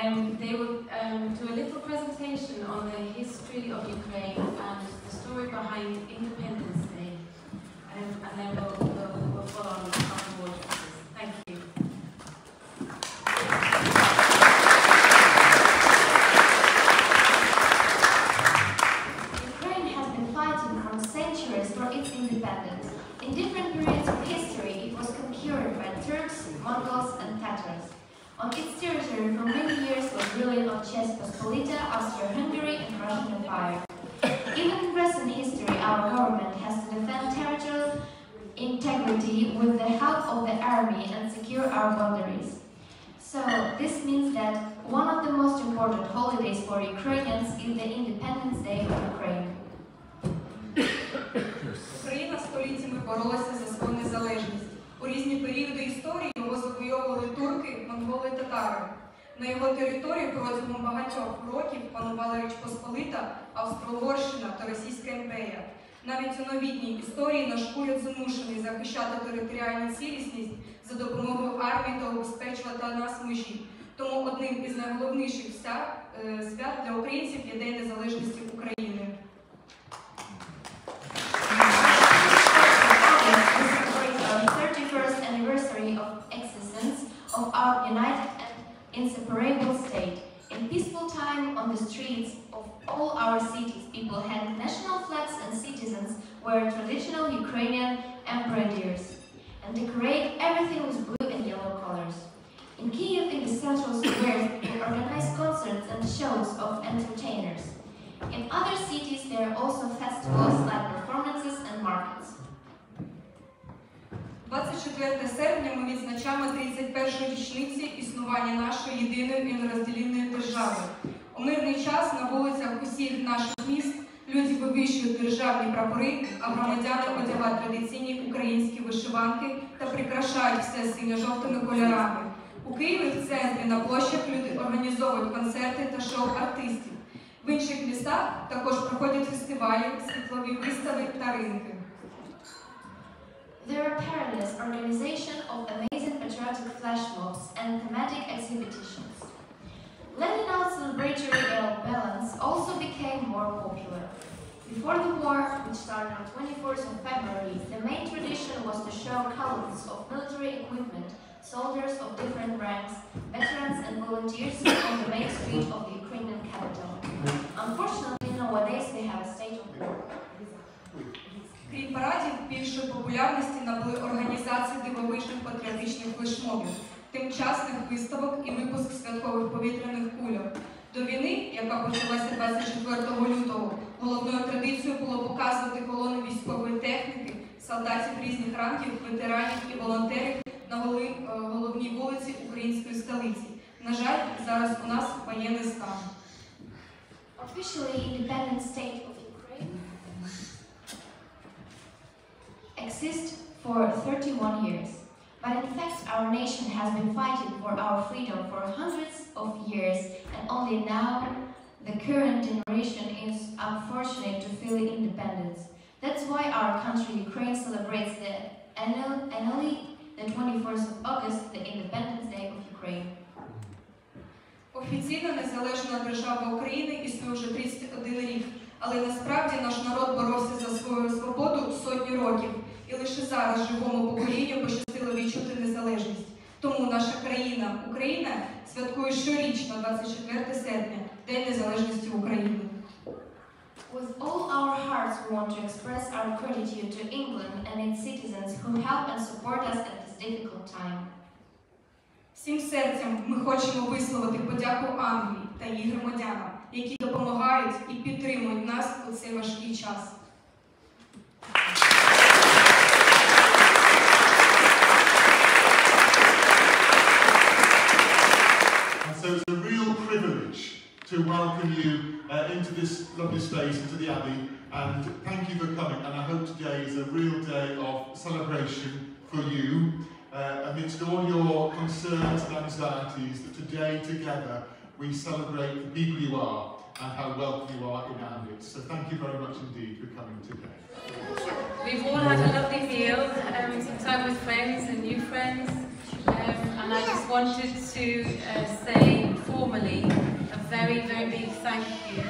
And they will um, do a little presentation on the history of Ukraine and the story behind Independence Day. Um, and then we'll our government has to defend territorial integrity with the help of the army and secure our boundaries. So, this means that one of the most important holidays for Ukrainians is the Independence Day of Ukraine. Україна століттями боролася за свою незалежність. У різні періоди історії його завойовували турки, монголи, татари. На його території протягом багатьох років панувала Річ Посполита, Австро-Угорщина та Російська імперія. Навіть у новітній історії наш уряд змушений захищати територіальну цілісність за допомогою армії та обезпечувати нас межі. Тому одним із найголовніших ся- е, свят для українців є День Незалежності України. embroideries and decorate everything with blue and yellow colors. In Kiev, in the central squares, people organize concerts and shows of entertainers. In other cities, there are also festivals like performances and markets. 24 серпня ми відзначаємо 31 річниці існування нашої єдиної і нерозділінної держави. У мирний час на вулицях усіх наших міст люди вивищують державні прапори, а громадяни одягають традиційні українські вишиванки та прикрашають все синьо-жовтими кольорами. У Києві в центрі на площах люди організовують концерти та шоу артистів. В інших містах також проходять фестивалі, світлові вистави та ринки. There are perilous organization of amazing patriotic flash mobs and thematic exhibitions. Before the war, which started on 24th of February, the main tradition was to show columns of military equipment, soldiers of different ranks, veterans and volunteers on the main street of the Ukrainian capital. Unfortunately, nowadays we have a state of war. Крім парадів, більшої популярності набули організації дивовижних патріотичних флешмобів, тимчасних виставок і випуск святкових повітряних кульок. До війни, яка почалася 24 лютого, головною традицією було показувати колони військової техніки, солдатів різних рангів, ветеранів і волонтерів на е, головній вулиці української столиці. На жаль, зараз у нас воєнний стан. Officially, independent state of Ukraine exists for 31 years. But in fact, our nation has been fighting for our freedom for hundreds of years, and only now the current generation is unfortunate to feel independence. That's why our country, Ukraine, celebrates the annual, annually the 21st of August, the Independence Day of Ukraine. Офіційно незалежна держава України існує вже 31 рік, але насправді наш народ боровся за свою свободу сотні років, і лише зараз живому поколінню пощастило відчути незалежність. Тому наша країна, Україна, святкує щорічно 24 серпня, День Незалежності України. With all our hearts, we want to express our gratitude to England and its citizens who help and support us at this difficult time. Всім серцем ми хочемо висловити подяку Англії та її громадянам, які допомагають і підтримують нас у цей важкий час. Welcome you uh, into this lovely space, into the Abbey, and thank you for coming. And I hope today is a real day of celebration for you, uh, amidst all your concerns and anxieties, that today together we celebrate the people you are and how welcome you are in our midst. So thank you very much indeed for coming today. We've all had a lovely meal, um, some time with friends and new friends, um, and I just wanted to uh, say formally very, very big thank you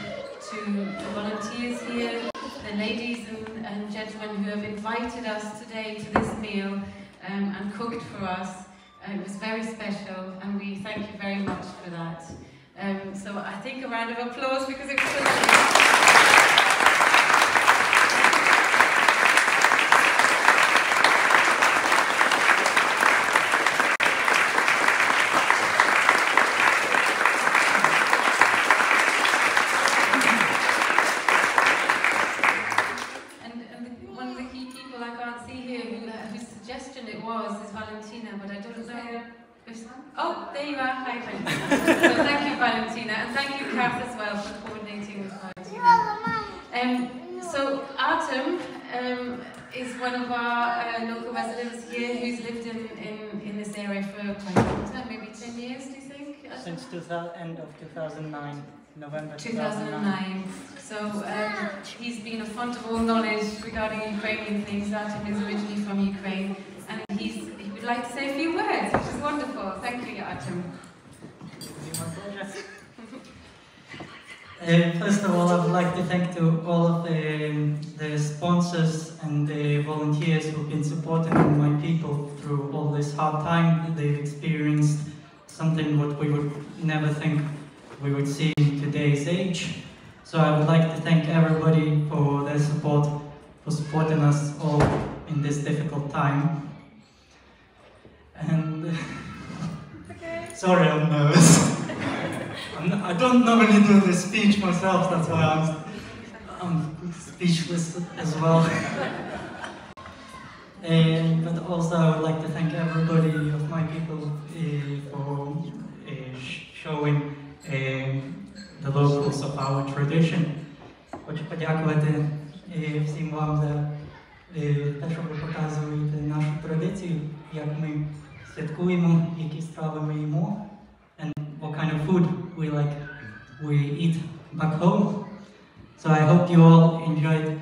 to the volunteers here, the ladies and, and gentlemen who have invited us today to this meal um, and cooked for us. Uh, it was very special, and we thank you very much for that. Um, so I think a round of applause because it was so lovely. And, and the, one of the key people I can't see here who, uh, whose suggestion it was is Valentina, but I don't know. If, oh, there you are. Hi, Valentina. so thank you, Valentina, and thank you, Kath, as well, for coordinating with Valentina. Um, so Artem um, is one of our uh, local residents here who's lived in, in, in this area for quite a long time, maybe 10 years, do you think? Since 2000, end of 2009, November 2009. 2009. So um, he's been a font of all knowledge regarding Ukrainian things. Artem is originally from Ukraine, and he's, he would like to say a few words, which is wonderful. Thank you, Artem. It's my pleasure. Uh, first of all, I would like to thank to all of the, the sponsors and the volunteers who've been supporting my people through all this hard time. They've experienced something what we would never think we would see in today's age. So I would like to thank everybody for their support, for supporting us all in this difficult time. And sorry, I'm nervous I'm not, I don't normally do this speech myself, that's why I'm, I'm speechless as well. And, but also I would like to thank everybody of my people uh, for uh, sh- showing um, the locals of our tradition. Хочу подякувати е, всім вам за е, те, що ви показуєте нашу традицію, як ми святкуємо, які страви ми їмо, and what kind of food we like we eat back home. So I hope you all enjoyed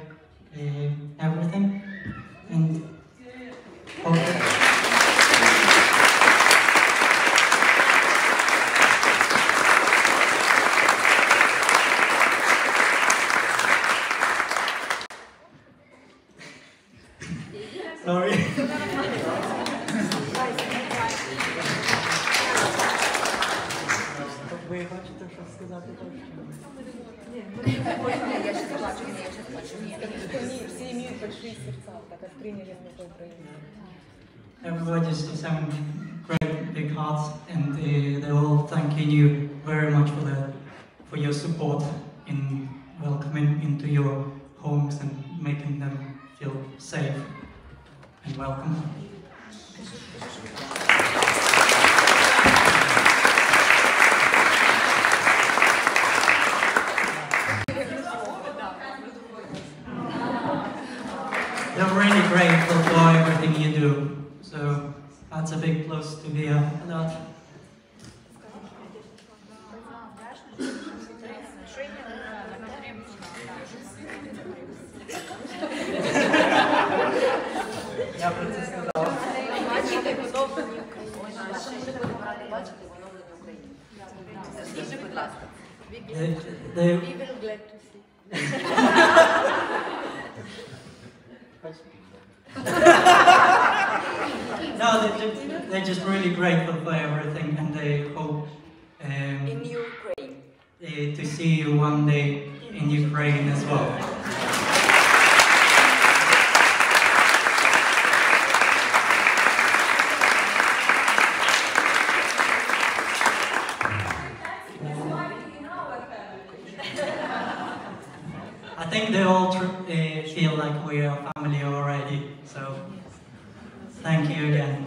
uh, everything and hope Sorry. Ви хочете щось сказати точно? Все имеют большие сердца, так как приняли много Украины. Everybody's just having great big hearts, and uh, they're all thanking you very much for the for your support in welcoming into your homes and making them feel safe and welcome. Я про це сказав. They, they, We will glad to see. no, they're just, they're just really grateful for everything and they hope um, In Ukraine. uh, to see you one day in Ukraine as well. I think they all uh, feel like we are family already, so thank you again.